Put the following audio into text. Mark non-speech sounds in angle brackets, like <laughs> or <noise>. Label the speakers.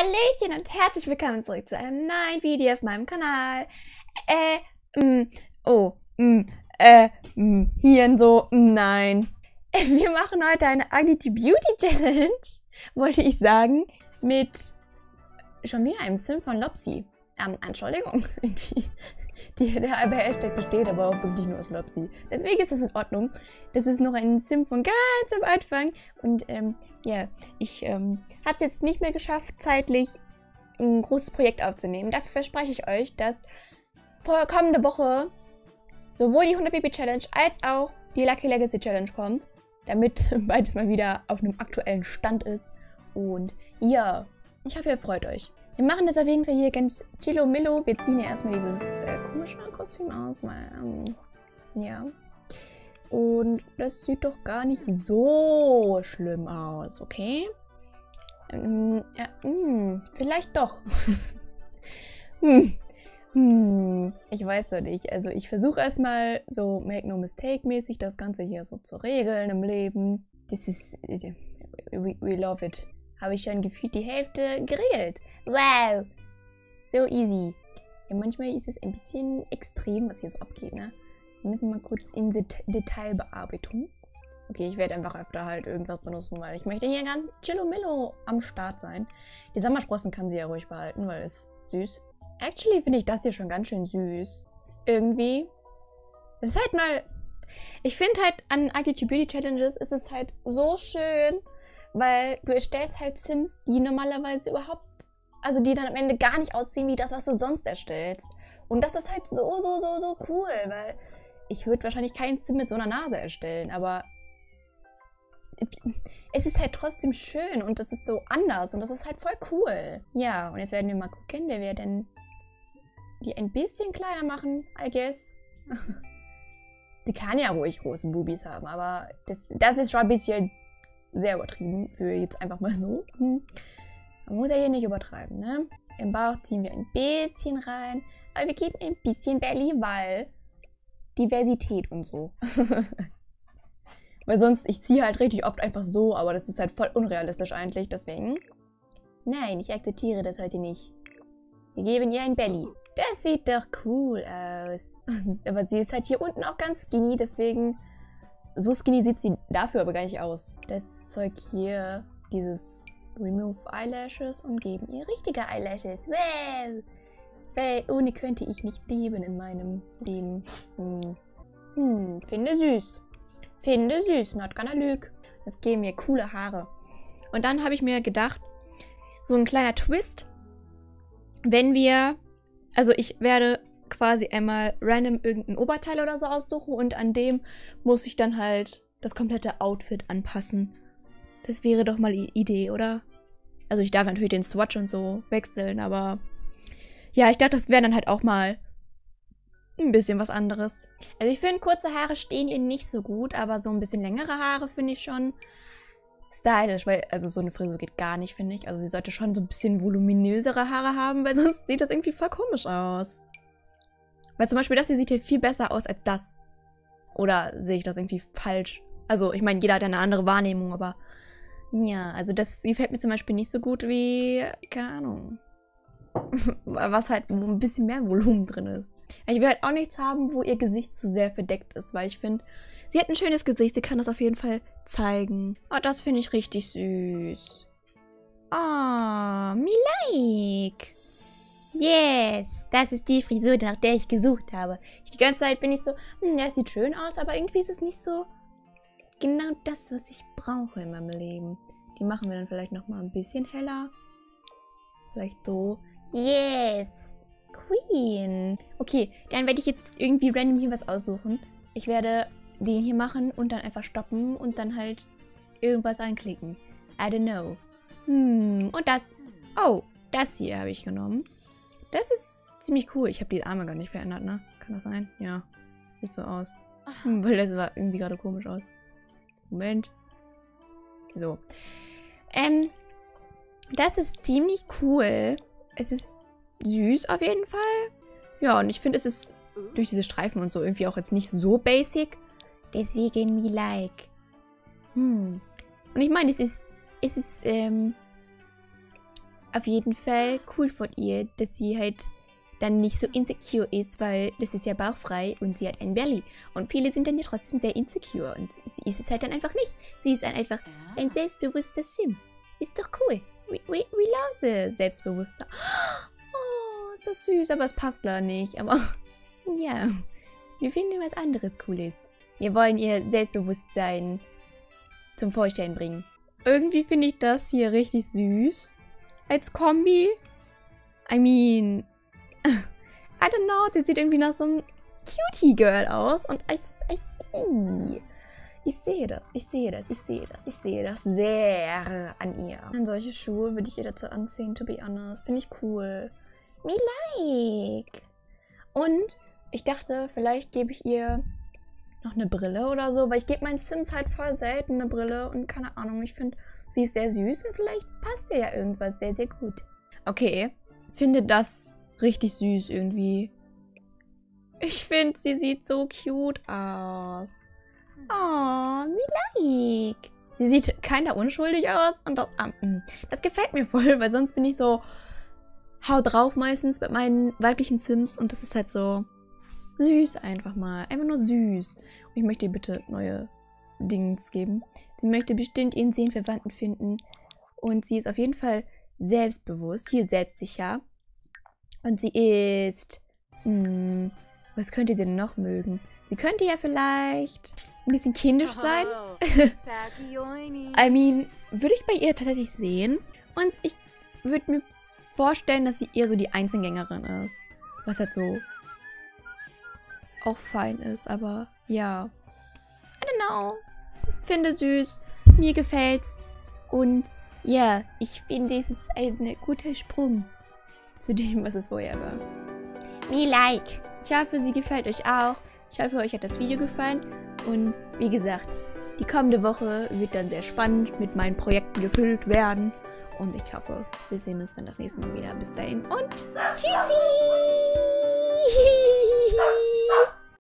Speaker 1: Hallöchen und herzlich willkommen zurück zu einem neuen Video auf meinem Kanal. Äh, mm, oh, mm, äh, mm, hier so, mm, nein. <laughs> Wir machen heute eine Agnity Beauty Challenge, <laughs> wollte ich sagen, mit schon wieder einem Sim von Lopsy. Ähm, Entschuldigung, <laughs> irgendwie. Die, der halbe Hashtag besteht aber auch wirklich nur aus Lopsy. Deswegen ist das in Ordnung. Das ist noch ein Sim von ganz am Anfang. Und ähm, ja, ich ähm, habe es jetzt nicht mehr geschafft, zeitlich ein großes Projekt aufzunehmen. Dafür verspreche ich euch, dass vor kommende Woche sowohl die 100 Baby Challenge als auch die Lucky Legacy Challenge kommt. Damit <laughs> beides mal wieder auf einem aktuellen Stand ist. Und ja, ich hoffe, ihr freut euch. Wir machen das auf jeden Fall hier ganz chillo millo. Wir ziehen ja erstmal dieses äh, komische Kostüm aus. Mal, ähm, ja. Und das sieht doch gar nicht so schlimm aus, okay? Ähm, ja, mh, hm, vielleicht doch. <laughs> hm. Hm, ich weiß doch nicht. Also ich versuche erstmal so Make No Mistake mäßig das Ganze hier so zu regeln im Leben. Das ist... Äh, we, we love it habe ich schon gefühlt die Hälfte geregelt. Wow! So easy. Ja, manchmal ist es ein bisschen extrem, was hier so abgeht, ne? Wir müssen mal kurz in Det Detailbearbeitung. Okay, ich werde einfach öfter halt irgendwas benutzen, weil ich möchte hier ganz chillo-millo am Start sein. Die Sommersprossen kann sie ja ruhig behalten, weil es süß. Actually finde ich das hier schon ganz schön süß. Irgendwie. Es ist halt mal... Ich finde halt an Active Beauty Challenges ist es halt so schön, weil du erstellst halt Sims, die normalerweise überhaupt, also die dann am Ende gar nicht aussehen wie das, was du sonst erstellst. Und das ist halt so, so, so, so cool, weil ich würde wahrscheinlich keinen Sim mit so einer Nase erstellen, aber es ist halt trotzdem schön und das ist so anders und das ist halt voll cool. Ja, und jetzt werden wir mal gucken, wer wir denn die ein bisschen kleiner machen, I guess. <laughs> Die kann ja ruhig große Bubis haben, aber das, das ist schon ein bisschen sehr übertrieben für jetzt einfach mal so. Hm. Man muss ja hier nicht übertreiben, ne? Im Bauch ziehen wir ein bisschen rein, aber wir geben ein bisschen Belly, weil Diversität und so. <laughs> weil sonst, ich ziehe halt richtig oft einfach so, aber das ist halt voll unrealistisch eigentlich, deswegen. Nein, ich akzeptiere das heute nicht. Wir geben ihr ein Belly. Das sieht doch cool aus. <laughs> Aber sie ist halt hier unten auch ganz skinny, deswegen so skinny sieht sie dafür aber gar nicht aus. Das Zeug hier, dieses Remove Eyelashes und geben ihr richtige Eyelashes. Well, well, ohne könnte ich nicht leben in meinem Leben. Hm. Hm, finde süß. Finde süß, not gonna lüg. Das geben mir coole Haare. Und dann habe ich mir gedacht, so ein kleiner Twist, wenn wir, also ich werde quasi einmal random irgendein Oberteil oder so aussuchen und an dem muss ich dann halt das komplette Outfit anpassen. Das wäre doch mal die Idee, oder? Also ich darf natürlich den Swatch und so wechseln, aber ja, ich dachte, das wäre dann halt auch mal ein bisschen was anderes. Also ich finde, kurze Haare stehen ihr nicht so gut, aber so ein bisschen längere Haare finde ich schon stylisch, weil, also so eine Frisur geht gar nicht, finde ich. Also sie sollte schon so ein bisschen voluminösere Haare haben, weil <laughs> sonst sieht das irgendwie voll komisch aus. Weil zum Beispiel das hier sieht hier viel besser aus als das. Oder sehe ich das irgendwie falsch? Also, ich meine, jeder hat ja eine andere Wahrnehmung, aber ja, also das gefällt mir zum Beispiel nicht so gut wie, keine Ahnung, <laughs> was halt ein bisschen mehr Volumen drin ist. Ich will halt auch nichts haben, wo ihr Gesicht zu sehr verdeckt ist, weil ich finde, sie hat ein schönes Gesicht, sie kann das auf jeden Fall zeigen. Oh, das finde ich richtig süß. Oh, me like. Yes, das ist die Frisur, nach der ich gesucht habe. Ich, die ganze Zeit bin ich so, hm, das sieht schön aus, aber irgendwie ist es nicht so genau das, was ich brauche in meinem Leben. Die machen wir dann vielleicht nochmal ein bisschen heller. Vielleicht so. Yes, Queen. Okay, dann werde ich jetzt irgendwie random hier was aussuchen. Ich werde den hier machen und dann einfach stoppen und dann halt irgendwas anklicken. I don't know. Hm, und das. Oh, das hier habe ich genommen. Das ist ziemlich cool. Ich habe die Arme gar nicht verändert, ne? Kann das sein? Ja. Sieht so aus. Hm, weil das war irgendwie gerade komisch aus. Moment. So. Ähm, das ist ziemlich cool. Es ist süß auf jeden Fall. Ja, und ich finde, es ist durch diese Streifen und so irgendwie auch jetzt nicht so basic. Deswegen me like. Hm. Und ich meine, es ist, es ist, ähm, auf jeden Fall cool von ihr, dass sie halt dann nicht so insecure ist, weil das ist ja bauchfrei und sie hat ein Belly. Und viele sind dann ja trotzdem sehr insecure und sie ist es halt dann einfach nicht. Sie ist dann einfach ein selbstbewusster Sim. Ist doch cool. We, we, we love the selbstbewusster. <gasps> Oh, ist das süß, aber es passt leider nicht. Aber <laughs> ja, wir finden was anderes Cooles. Wir wollen ihr Selbstbewusstsein zum Vorstellen bringen. Irgendwie finde ich das hier richtig süß. Als Kombi. I mean, <laughs> I don't know, sie sieht irgendwie nach so einem Cutie-Girl aus und I, I see. Ich sehe das, ich sehe das, ich sehe das, ich sehe das sehr an ihr. Und solche Schuhe würde ich ihr dazu anziehen, to be honest. Finde ich cool. Me like. Und ich dachte, vielleicht gebe ich ihr noch eine Brille oder so, weil ich gebe meinen Sims halt voll selten eine Brille und keine Ahnung, ich finde, sie ist sehr süß und vielleicht passt ihr ja irgendwas sehr, sehr gut. Okay, finde das richtig süß irgendwie. Ich finde, sie sieht so cute aus. Oh, wie like. Sie sieht keiner unschuldig aus und das, um, das gefällt mir voll, weil sonst bin ich so hau drauf meistens mit meinen weiblichen Sims und das ist halt so süß einfach mal. Einfach nur süß. Und ich möchte bitte neue Dings geben. Sie möchte bestimmt ihren Seelenverwandten finden und sie ist auf jeden Fall selbstbewusst, hier selbstsicher. Und sie ist... Hm, was könnte sie denn noch mögen? Sie könnte ja vielleicht ein bisschen kindisch sein. I mean, würde ich bei ihr tatsächlich sehen. Und ich würde mir vorstellen, dass sie eher so die Einzelgängerin ist. Was halt so auch fein ist, aber ja. I don't know. Finde süß. Mir gefällt's. Und ja, ich finde, es ist ein guter Sprung zu dem, was es vorher war. Me like. Ich hoffe, sie gefällt euch auch. Ich hoffe, euch hat das Video gefallen. Und wie gesagt, die kommende Woche wird dann sehr spannend mit meinen Projekten gefüllt werden. Und ich hoffe, wir sehen uns dann das nächste Mal wieder. Bis dahin und tschüssi!